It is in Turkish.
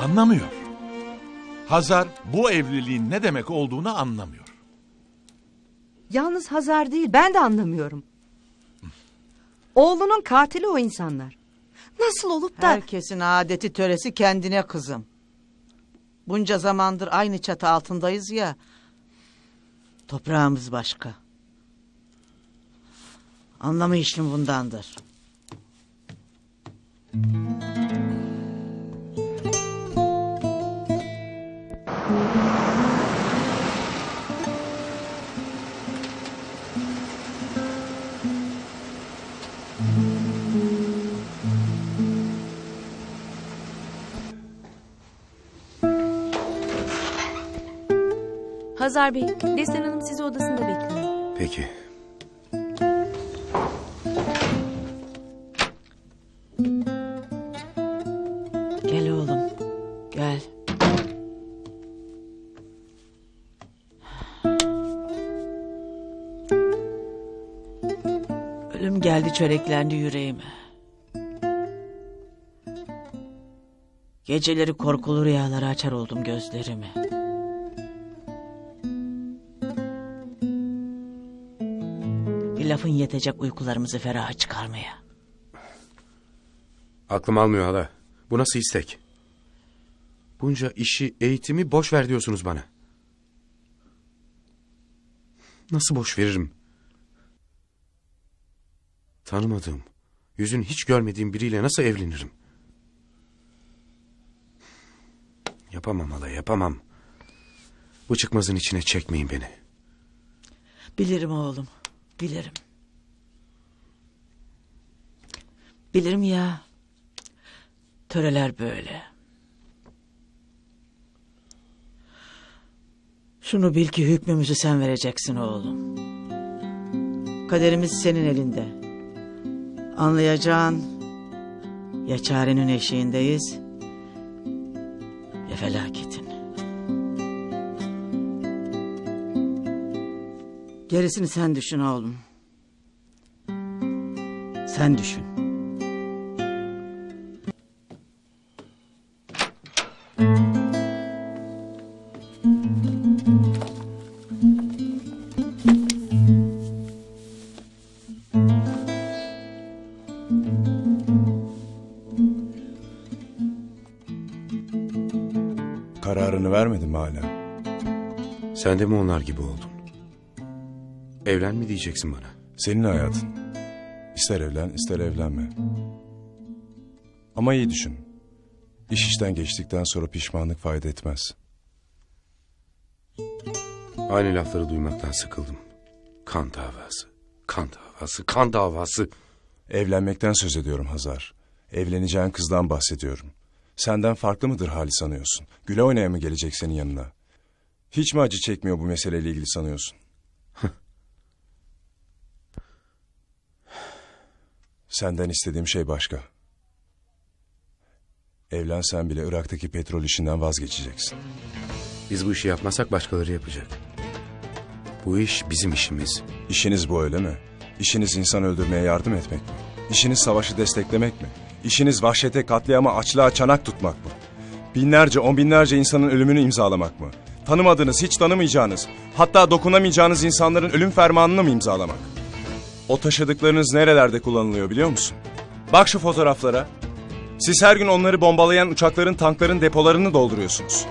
Anlamıyor. Hazar bu evliliğin ne demek olduğunu anlamıyor. Yalnız Hazar değil ben de anlamıyorum. Oğlunun katili o insanlar. Nasıl olup da... Herkesin adeti töresi kendine kızım. Bunca zamandır aynı çatı altındayız ya. Toprağımız başka. Anlamayışım bundandır. Hazar Bey, Destan Hanım sizi odasında bekliyor. Peki. Ölüm geldi çöreklendi yüreğime. Geceleri korkulu rüyalara açar oldum gözlerimi. Bir lafın yetecek uykularımızı feraha çıkarmaya. Aklım almıyor hala. Bu nasıl istek? Bunca işi, eğitimi boş ver diyorsunuz bana. Nasıl boş veririm? Tanımadığım, yüzünü hiç görmediğim biriyle nasıl evlenirim? Yapamam hala, yapamam. Bu çıkmazın içine çekmeyin beni. Bilirim oğlum, bilirim. Bilirim ya. Töreler böyle. Şunu bil ki hükmümüzü sen vereceksin oğlum. Kaderimiz senin elinde. Anlayacağın ya çarenin eşiğindeyiz ya felaketin. Gerisini sen düşün oğlum. Sen düşün. Kararını vermedin mi hala? Sen de mi onlar gibi oldun? Evlen mi diyeceksin bana? Senin hayatın. İster evlen ister evlenme. Ama iyi düşün. İş işten geçtikten sonra pişmanlık fayda etmez. Aynı lafları duymaktan sıkıldım. Kan davası, kan davası, kan davası. Evlenmekten söz ediyorum Hazar. Evleneceğin kızdan bahsediyorum. Senden farklı mıdır hali sanıyorsun? Güle oynaya mı gelecek senin yanına? Hiç mi acı çekmiyor bu meseleyle ilgili sanıyorsun? Senden istediğim şey başka. Evlensen bile Irak'taki petrol işinden vazgeçeceksin. Biz bu işi yapmasak başkaları yapacak. Bu iş bizim işimiz. İşiniz bu öyle mi? İşiniz insan öldürmeye yardım etmek mi? İşiniz savaşı desteklemek mi? İşiniz vahşete, katliama, açlığa çanak tutmak mı? Binlerce, on binlerce insanın ölümünü imzalamak mı? Tanımadığınız, hiç tanımayacağınız, hatta dokunamayacağınız insanların ölüm fermanını mı imzalamak? O taşıdıklarınız nerelerde kullanılıyor biliyor musun? Bak şu fotoğraflara. Siz her gün onları bombalayan uçakların, tankların depolarını dolduruyorsunuz.